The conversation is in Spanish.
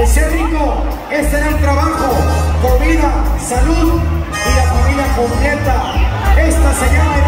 El ser rico es tener trabajo, comida, salud y la familia completa. Esta se llama